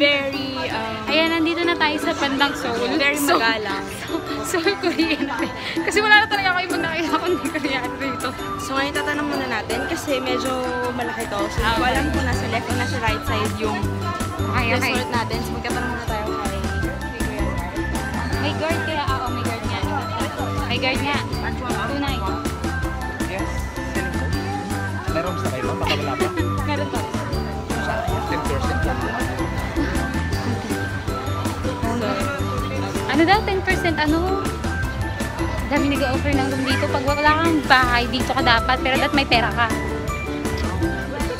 Very, um, Ayan, nandito na tayo sa bandang Seoul. very So- magalang. Seoul, Korean. Kasi wala na talaga ako ibang nakita kundi Korean dito. So ngayon tatanong muna natin kasi medyo malaki to. So hindi ko Ah, alam kung nasa left o nasa right side yung Okay, okay. resort natin. So magtatanong muna tayo kay. May guard kaya? Oo, may guard nga. May guard nga. Tunay. Yes. May rooms na kayo? Baka wala pa. Ano daw, 10% ano? Dami nag-offer ng room dito. Pag wala kang bahay, dito ka dapat. Pero dapat may pera ka.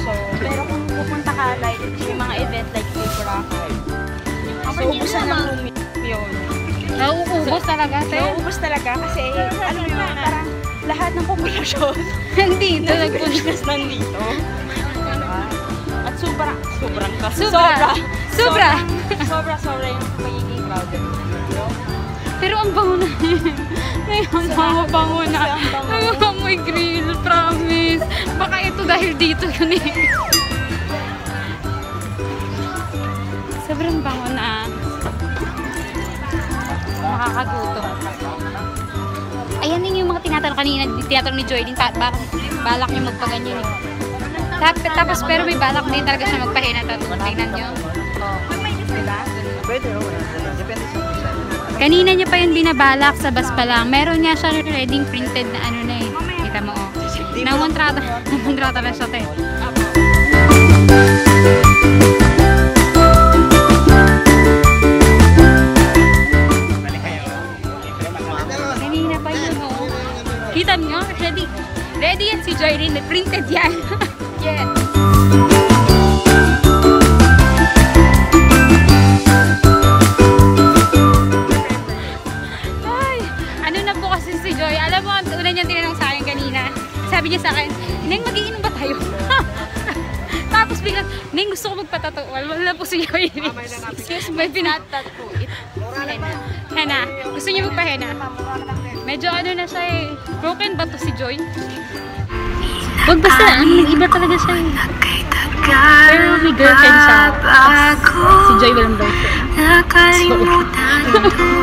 So, pero kung pupunta ka like yung mga event like Boracay. So, ubusan ng room yun. Nauubos talaga, sir. ubus talaga kasi ano yun, parang lahat ng populasyon Nandito, na nagpunta. business nandito. At sobra, sobrang ka. Sobra. Sobra. Sobra, sobra yung magiging crowded. Pero ang bango na. Ngayon, bango, bango na. Ang amoy grill, promise. Baka ito dahil dito yun eh. Sobrang bango na. Makakagutom. Ayan din yung mga tinatanong kanina, tinatanong ni Joylyn, pa, balak, balak niya magpaganyan eh. Tapos, tapos pero may balak din talaga siya magpahina. Tapos tingnan niyo. Oh. Pwede, oh. Kanina niya pa yun binabalak sa bus pa lang. Meron niya siya ready printed na ano na eh. Kita mo oh. Nangontrata. Nangontrata na siya te. Kanina pa oh. Kita niyo? Ready. Ready yan si Joyryn. Printed yan. na po kasi si Joy. Alam mo, ang una niyang tinanong sa akin kanina. Sabi niya sa akin, Neng, magiinom ba tayo? Tapos biglang, Neng, gusto ko magpatato. Wala po si Joy. Excuse me, pinatato. Hena. Hena. Gusto niya magpa-hena? Medyo ano na siya eh. Broken ba to si Joy? Wag basta, ano, iba talaga siya eh. Pero may girlfriend siya. Si Joy walang boyfriend.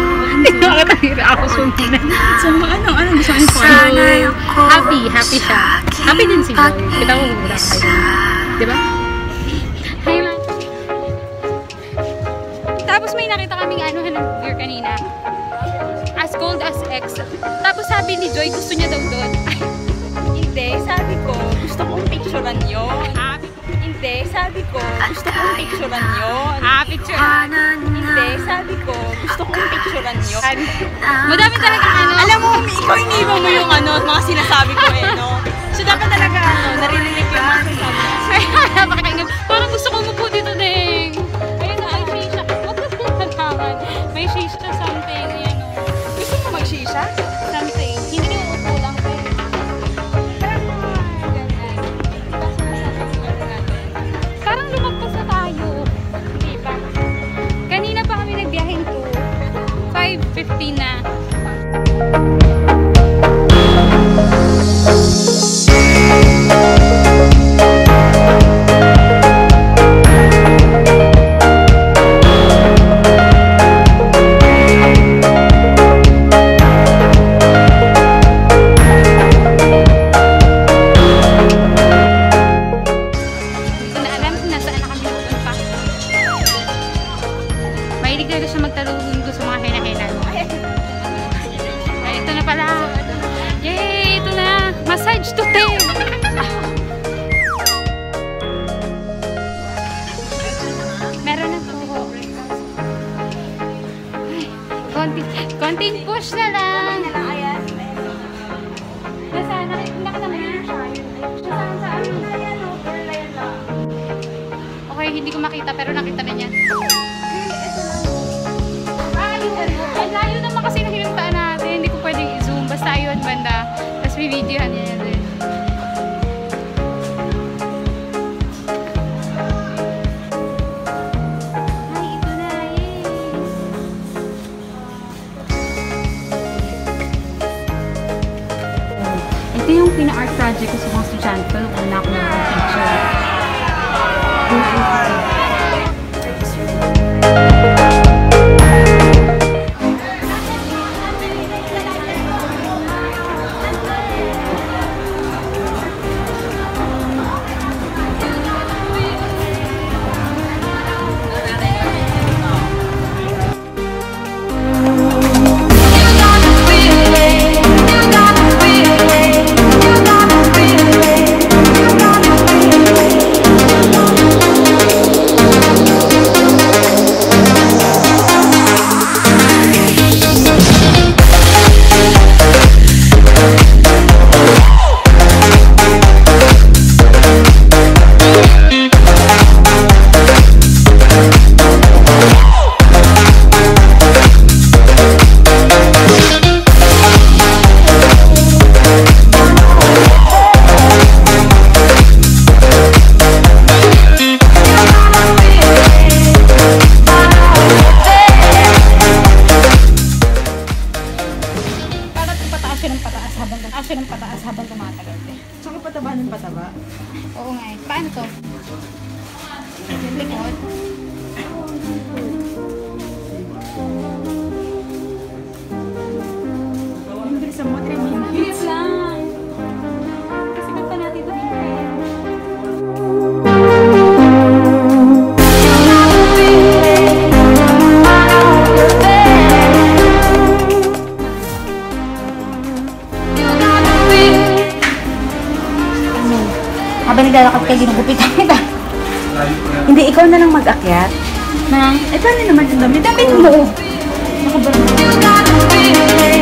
Nakakatahira ako sunod So, ano, ano gusto mo yung Happy, happy siya. Happy din si Joy. Kita mo mura kayo. Di ba? Hi, ma'am. Tapos may nakita kaming ano ng beer kanina. As cold as X. Tapos sabi ni Joy, gusto niya daw doon. Ay, Hindi, sabi ko, gusto kong picturean yun. ah, Hindi, sabi ko, gusto kong picturean yun. ah, picture. Hindi, sabi ko, gusto kong picturean yun. Madami talaga ano. Alam mo, ikaw iniwan mo yung ano, mga sinasabi ko eh, no? So, dapat talaga, ano, naririnig ko yung mga sinasabi ko. Ay, napakinggan. Parang gusto ko umupo Massage to ten! Meron na to. Ay, konti, konting push na lang. Nasaan saan? Okay, hindi ko makita pero nakita na niya. Yun. Ay, layo naman kasi ng hinuntaan natin. Hindi ko pwedeng i-zoom. Basta ayun, banda. Tapos may videohan niya din. Pina-art project ko sa mga estudyante ko nung una ako nag-teacher. Habang naglalakad kayo, ginugupitan kita. Hindi, ikaw na lang mag-akyat. Na, eh paano naman yung damit? Damit mo! Naman?